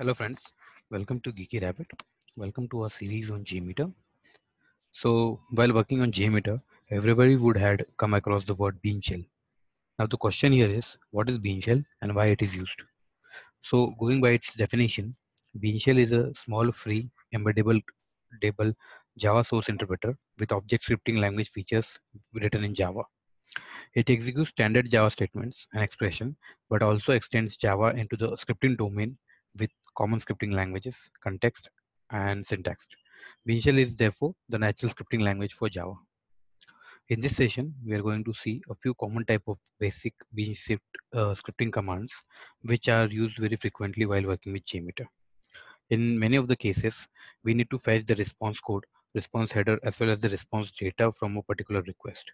Hello friends, welcome to Geeky Rabbit. Welcome to our series on JMeter. So while working on JMeter, everybody would had come across the word bean shell. Now the question here is, what is bean shell and why it is used? So going by its definition, bean shell is a small free embeddable Java source interpreter with object scripting language features written in Java. It executes standard Java statements and expression, but also extends Java into the scripting domain with common scripting languages, context, and syntax. Bean shell is therefore the natural scripting language for Java. In this session, we are going to see a few common type of basic Bean shell uh, scripting commands, which are used very frequently while working with JMeter. In many of the cases, we need to fetch the response code, response header, as well as the response data from a particular request.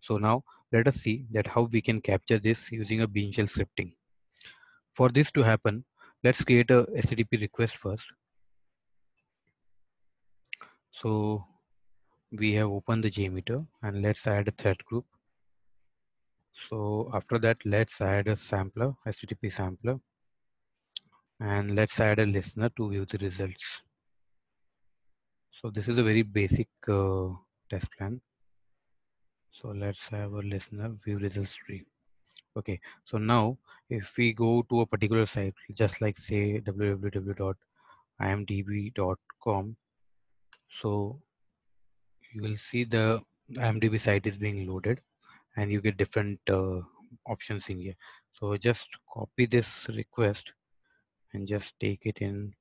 So now let us see that how we can capture this using a Bean shell scripting. For this to happen, let's create a HTTP request first. So we have opened the JMeter and let's add a thread group. So after that, let's add a sampler, HTTP sampler. And let's add a listener to view the results. So this is a very basic uh, test plan. So let's have a listener view results tree. Okay, so now if we go to a particular site, just like say www.imdb.com, so you will see the IMDb site is being loaded and you get different uh, options in here. So just copy this request and just take it in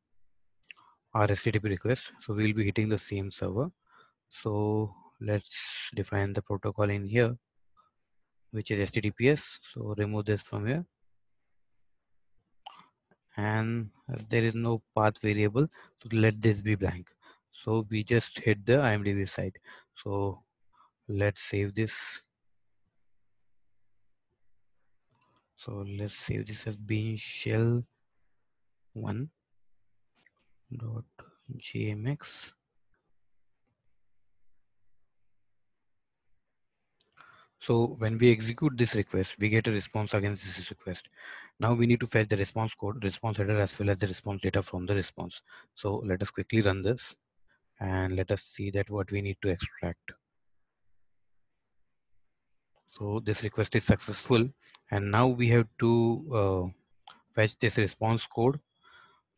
our HTTP request. So we'll be hitting the same server. So let's define the protocol in here, which is HTTPS. So remove this from here. And as there is no path variable, so let this be blank. So we just hit the IMDb site. So let's save this. So let's save this as bean shell one dot jmx So when we execute this request, we get a response against this request. Now we need to fetch the response code, response header, as well as the response data from the response. So let us quickly run this and let us see that what we need to extract. So this request is successful and now we have to uh, fetch this response code.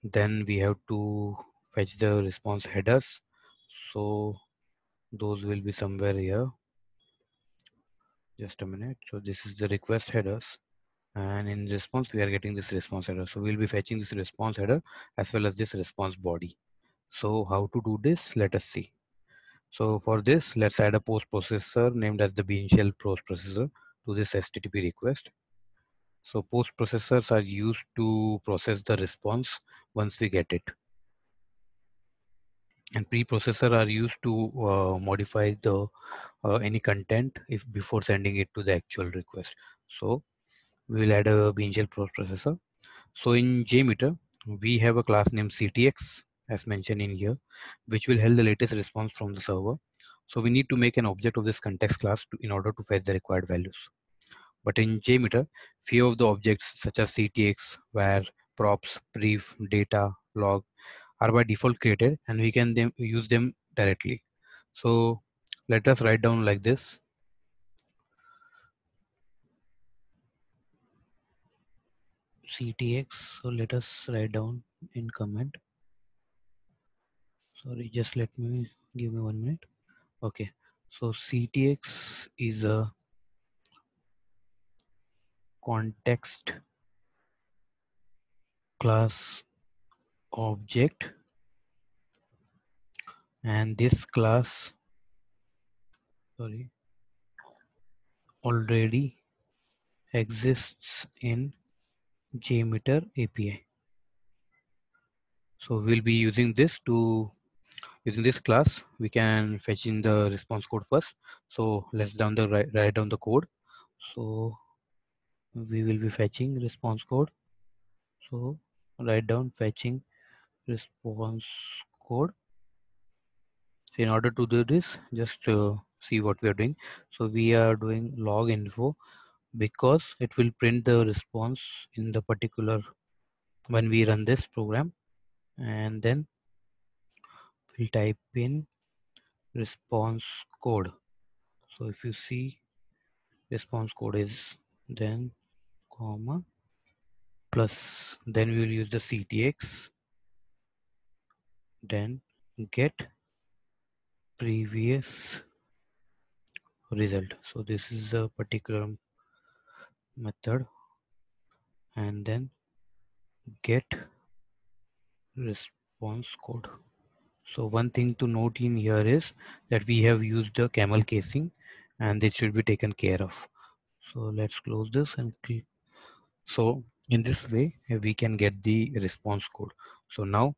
Then we have to fetch the response headers. So those will be somewhere here. Just a minute. So this is the request headers and in response we are getting this response header. So we'll be fetching this response header as well as this response body. So how to do this? Let us see. So for this, let's add a post processor named as the Bean Shell post processor to this HTTP request. So post processors are used to process the response once we get it. And preprocessor are used to uh, modify the uh, any content if before sending it to the actual request. So we will add a Shell processor. So in JMeter, we have a class named CTX as mentioned in here, which will hold the latest response from the server. So we need to make an object of this context class to, in order to fetch the required values. But in JMeter, few of the objects such as CTX, var, props, prev, data, log are by default created and we can then use them directly. So let us write down like this. CTX, so let us write down in comment sorry just let me give me one minute okay so ctx is a context class object and this class sorry already exists in jmeter api so we'll be using this to using this class. We can fetch in the response code first. So let's down the write, write down the code. So we will be fetching response code. So write down fetching response code. So in order to do this just uh, see what we are doing. So we are doing log info because it will print the response in the particular when we run this program. And then we'll type in response code. So if you see response code is then comma plus then we will use the ctx then get previous result. So this is a particular method. And then get response code. So one thing to note in here is that we have used the camel casing and it should be taken care of. So let's close this and click. So in this way we can get the response code. So now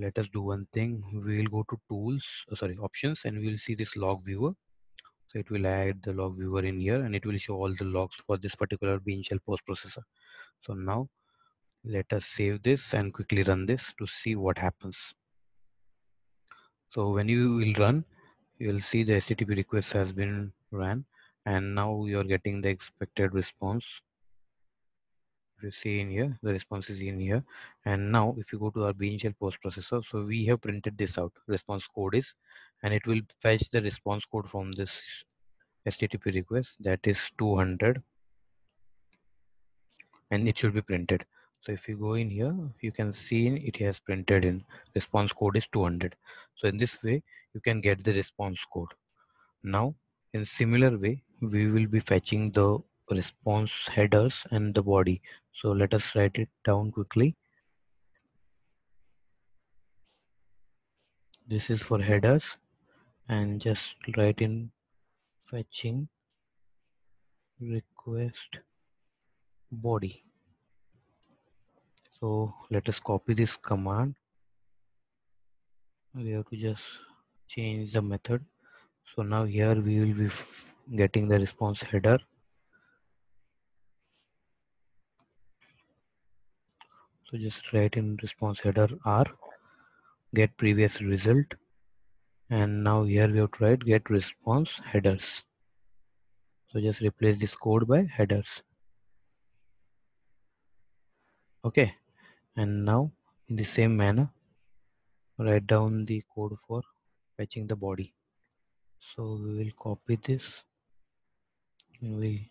let us do one thing. We will go to tools uh, sorry options and we will see this log viewer. So it will add the log viewer in here and it will show all the logs for this particular bean shell post processor. So now let us save this and quickly run this to see what happens. So when you will run you will see the http request has been ran and now you're getting the expected response you see in here the response is in here. And now if you go to our bean shell post processor so we have printed this out. Response code is and it will fetch the response code from this http request that is 200 and it should be printed. So if you go in here you can see it has printed in. Response code is 200 so in this way you can get the response code. Now in similar way we will be fetching the response headers and the body so let us write it down quickly. This is for headers and just write in fetching request body. So let us copy this command. We have to just change the method. So now here we will be getting the response header just write in response header r get previous result. And now here we have to write get response headers. So just replace this code by headers. Okay. And now in the same manner write down the code for fetching the body. So we will copy this. And we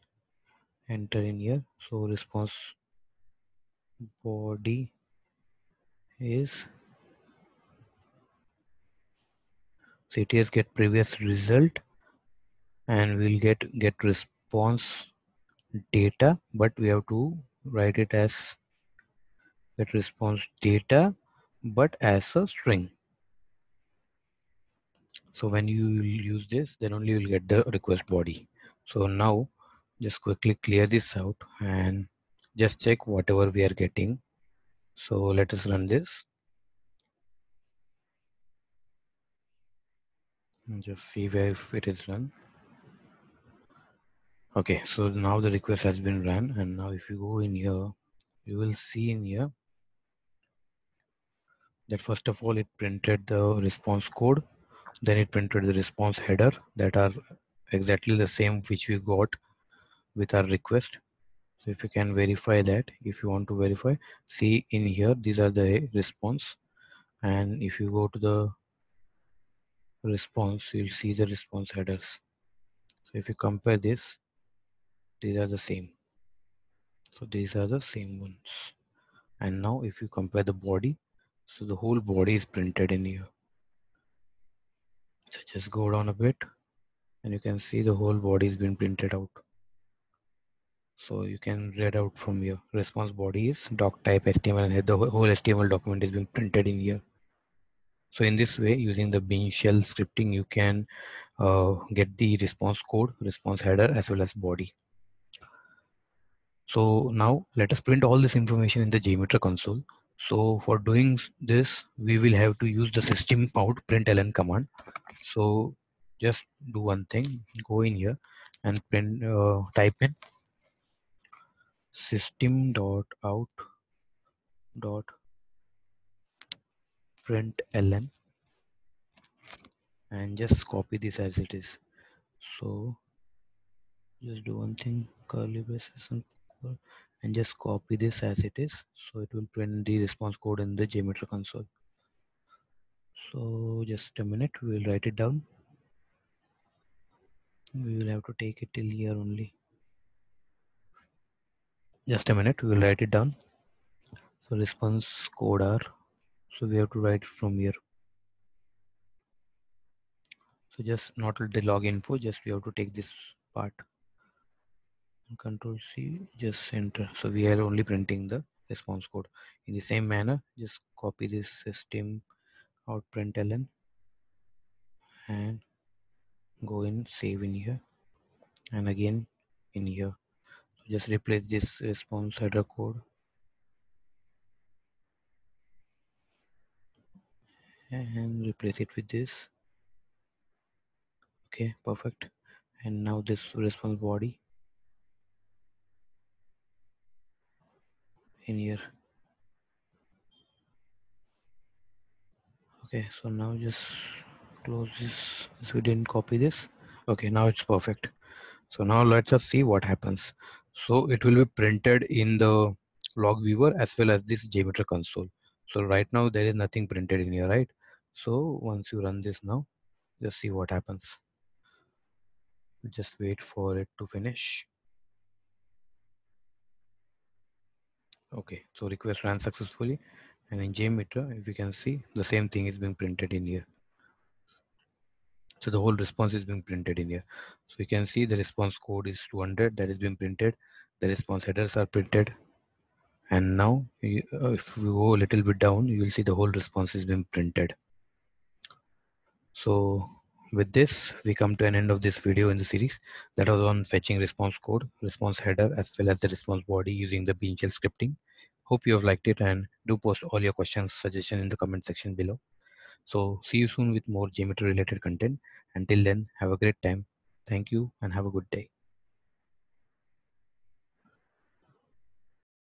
enter in here. So response body is CTX get previous result and we'll get get response data but we have to write it as get response data but as a string. So when you use this then only you'll get the request body. So now just quickly clear this out and just check whatever we are getting. So let us run this. Just see where if it is run. Okay so now the request has been run and now if you go in here you will see in here that first of all it printed the response code then it printed the response header that are exactly the same which we got with our request so if you can verify that if you want to verify see in here these are the response. And if you go to the response you'll see the response headers. So if you compare this these are the same. So these are the same ones. And now if you compare the body so the whole body is printed in here. So just go down a bit and you can see the whole body is been printed out so you can read out from your response body is doc type HTML the whole HTML document is being printed in here. So in this way, using the Bean shell scripting, you can uh, get the response code, response header, as well as body. So now let us print all this information in the JMeter console. So for doing this, we will have to use the system out println command. So just do one thing, go in here and print, uh, type in system dot out dot println and just copy this as it is. So just do one thing curly braces and and just copy this as it is. So it will print the response code in the JMeter console. So just a minute we will write it down. We will have to take it till here only just a minute we will write it down. So response code r. So we have to write from here. So just not the log info just we have to take this part. Control c just enter. So we are only printing the response code. In the same manner just copy this system out println and go in save in here and again in here just replace this uh, response header code. And replace it with this. Okay perfect. And now this response body. In here. Okay so now just close this. So we didn't copy this? Okay now it's perfect. So now let's just see what happens so it will be printed in the log viewer as well as this JMeter console. So right now there is nothing printed in here right? So once you run this now just see what happens. Just wait for it to finish. Okay so request ran successfully. And in JMeter if you can see the same thing is being printed in here so the whole response is being printed in here. So you can see the response code is 200 that is being printed. The response headers are printed. And now uh, if we go a little bit down you will see the whole response is being printed. So with this we come to an end of this video in the series. That was on fetching response code response header as well as the response body using the bean shell scripting. Hope you have liked it and do post all your questions suggestions in the comment section below so see you soon with more JMeter related content. Until then have a great time. Thank you and have a good day